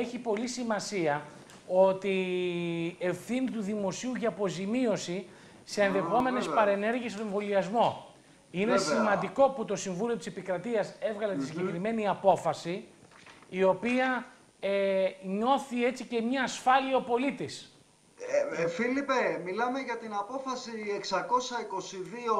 έχει πολύ σημασία ότι ευθύνη του δημοσίου για αποζημίωση σε ενδεχόμενες βέβαια. παρενέργειες στον εμβολιασμό. Είναι Βέβαια. σημαντικό που το Συμβούλιο της Επικρατείας έβγαλε τη συγκεκριμένη απόφαση, η οποία ε, νιώθει έτσι και μια ασφάλεια ο πολίτης. Ε, ε, Φίλιππε, μιλάμε για την απόφαση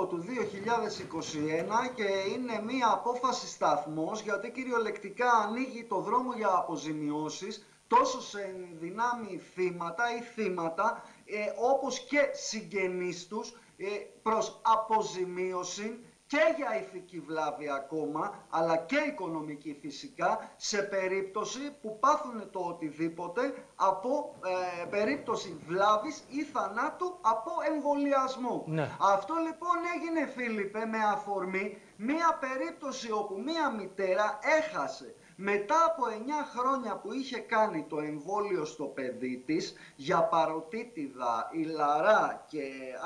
622 του 2021 και είναι μία απόφαση σταθμός γιατί κυριολεκτικά ανοίγει το δρόμο για αποζημιώσεις τόσο σε δυνάμει θύματα ή θύματα ε, όπως και συγγενείς τους ε, προς αποζημίωση και για ηθική βλάβη ακόμα, αλλά και οικονομική φυσικά, σε περίπτωση που πάθουν το οτιδήποτε από ε, περίπτωση βλάβης ή θανάτου από εμβολιασμό. Ναι. Αυτό λοιπόν έγινε Φίλιππε με αφορμή μία περίπτωση όπου μία μητέρα έχασε μετά από 9 χρόνια που είχε κάνει το εμβόλιο στο παιδί της για παροτίτιδα, ηλαρά και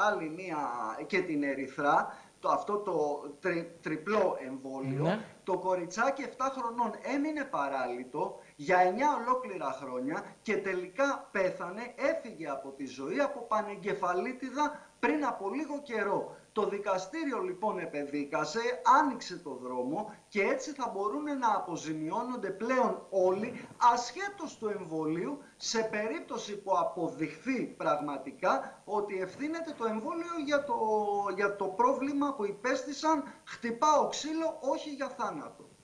άλλη μία και την ερυθρά, το, αυτό το τρι- τριπλό εμβόλιο, Ναι. το κοριτσάκι 7 χρονών έμεινε παράλυτο για 9 ολόκληρα χρόνια και τελικά πέθανε, έφυγε από τη ζωή από πανεγκεφαλίτιδα πριν από λίγο καιρό. Το δικαστήριο λοιπόν επεδίκασε, άνοιξε το δρόμο και έτσι θα μπορούν να αποζημιώνονται πλέον όλοι ασχέτως του εμβολίου σε περίπτωση που αποδειχθεί πραγματικά ότι ευθύνεται το εμβόλιο για το, για το πρόβλημα που υπέστησαν χτυπάω ξύλο όχι για θάνατο.